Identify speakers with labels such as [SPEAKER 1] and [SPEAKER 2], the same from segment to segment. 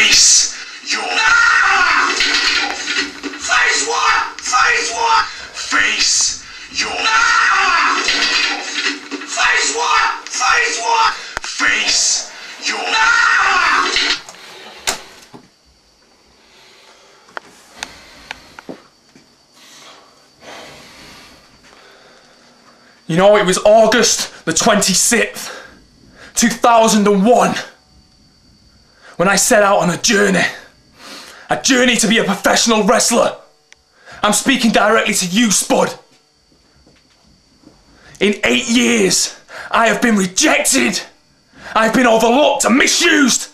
[SPEAKER 1] Face your.
[SPEAKER 2] Ah! Face what? Face what?
[SPEAKER 1] Face your.
[SPEAKER 2] Ah! Face what? Face what?
[SPEAKER 1] Face your.
[SPEAKER 2] Ah!
[SPEAKER 3] You know, it was August the 26th, 2001, when I set out on a journey. A journey to be a professional wrestler. I'm speaking directly to you, Spud. In eight years, I have been rejected. I've been overlooked and misused.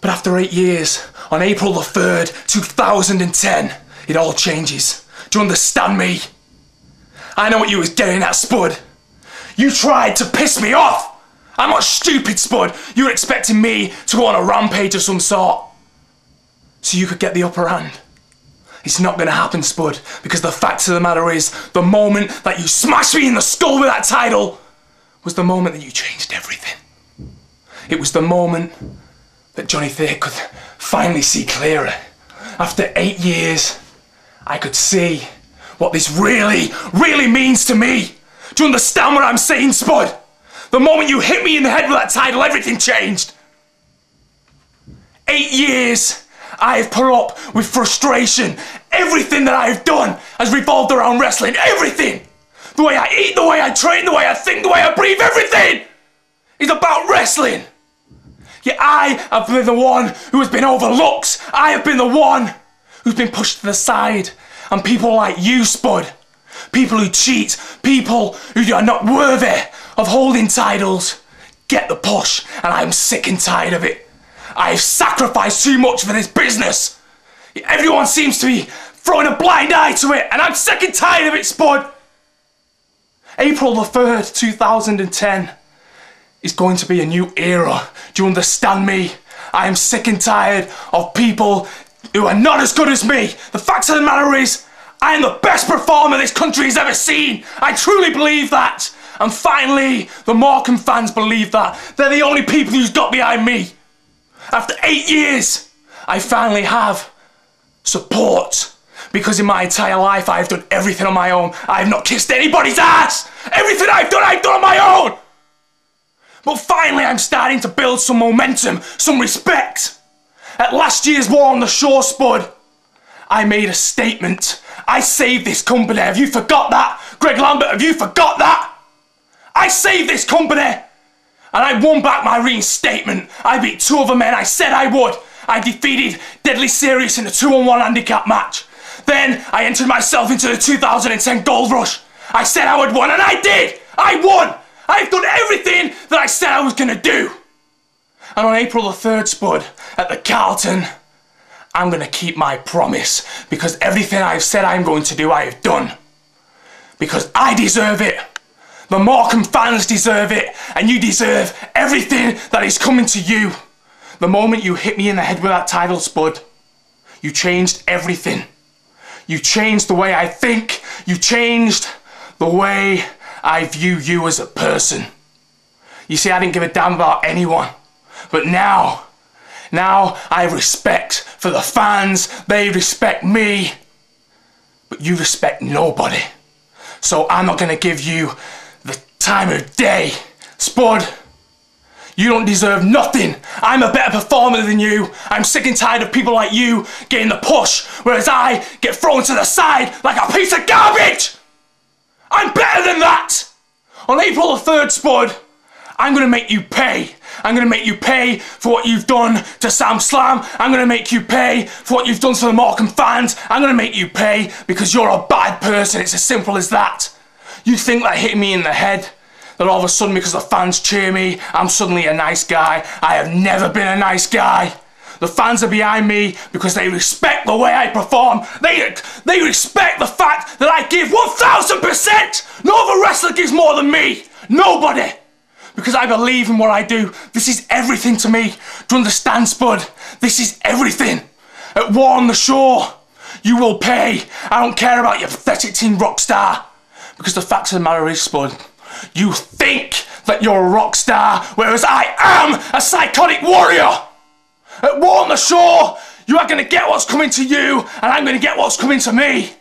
[SPEAKER 3] But after eight years, on April the 3rd, 2010, it all changes. Do you understand me? I know what you was getting at, Spud. You tried to piss me off. I'm not stupid, Spud. You were expecting me to go on a rampage of some sort. So you could get the upper hand. It's not gonna happen, Spud, because the fact of the matter is, the moment that you smashed me in the skull with that title was the moment that you changed everything. It was the moment that Johnny Phere could finally see clearer. After eight years, I could see what this really, really means to me. Do you understand what I'm saying, Spud? The moment you hit me in the head with that title, everything changed. Eight years, I have put up with frustration. Everything that I've done has revolved around wrestling. Everything! The way I eat, the way I train, the way I think, the way I breathe, everything is about wrestling. Yet I have been the one who has been overlooked. I have been the one who's been pushed to the side. And people like you, Spud, people who cheat, people who are not worthy of holding titles, get the push. And I'm sick and tired of it. I've sacrificed too much for this business. Everyone seems to be throwing a blind eye to it, and I'm sick and tired of it, Spud. April the 3rd, 2010 is going to be a new era. Do you understand me? I am sick and tired of people who are not as good as me. The fact of the matter is, I am the best performer this country has ever seen. I truly believe that. And finally, the Morecambe fans believe that. They're the only people who's got behind me. After eight years, I finally have support. Because in my entire life, I've done everything on my own. I have not kissed anybody's ass. Everything I've done, I've done on my own. But finally, I'm starting to build some momentum, some respect. At last year's War on the Shore, Spud, I made a statement. I saved this company. Have you forgot that? Greg Lambert, have you forgot that? I saved this company. And I won back my reinstatement. I beat two other men I said I would. I defeated Deadly Serious in a 2 on 1 handicap match. Then I entered myself into the 2010 Goldrush. I said I would win, and I did! I won! I've done everything that I said I was gonna do! And on April the 3rd, Spud, at the Carlton, I'm gonna keep my promise because everything I've said I'm going to do, I have done. Because I deserve it. The Morecambe fans deserve it, and you deserve everything that is coming to you. The moment you hit me in the head with that title, Spud, you changed everything. You changed the way I think. You changed the way I view you as a person. You see, I didn't give a damn about anyone. But now, now I have respect for the fans. They respect me. But you respect nobody. So I'm not going to give you the time of day. Spud, you don't deserve nothing. I'm a better performer than you. I'm sick and tired of people like you getting the push, whereas I get thrown to the side like a piece of garbage. I'm better than that. On April the 3rd, Spud, I'm gonna make you pay. I'm gonna make you pay for what you've done to Sam Slam. I'm gonna make you pay for what you've done to the Morecambe fans. I'm gonna make you pay because you're a bad person. It's as simple as that. You think that hitting me in the head, that all of a sudden because the fans cheer me, I'm suddenly a nice guy. I have never been a nice guy. The fans are behind me because they respect the way I perform. They, they respect the fact that I give 1000%. No other wrestler gives more than me. Nobody. Because I believe in what I do. This is everything to me. Do you understand, Spud? This is everything. At War on the Shore, you will pay. I don't care about your pathetic teen rock star. Because the fact of the matter is, Spud, you think that you're a rock star, whereas I am a psychotic warrior. At War on the Shore, you are going to get what's coming to you, and I'm going to get what's coming to me.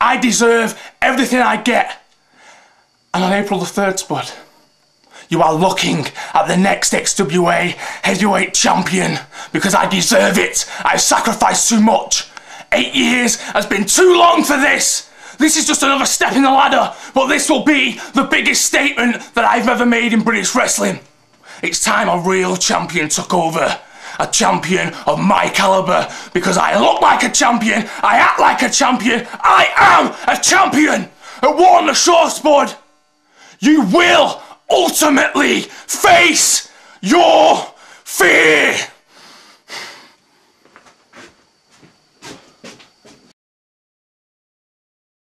[SPEAKER 3] I deserve everything I get. And on April the 3rd, Spud, you are looking at the next XWA heavyweight champion because I deserve it. I've sacrificed too much. Eight years has been too long for this. This is just another step in the ladder, but this will be the biggest statement that I've ever made in British wrestling. It's time a real champion took over. A champion of my caliber because I look like a champion, I act like a champion, I am a champion! At the Shore, Spud, you will ultimately face your fear!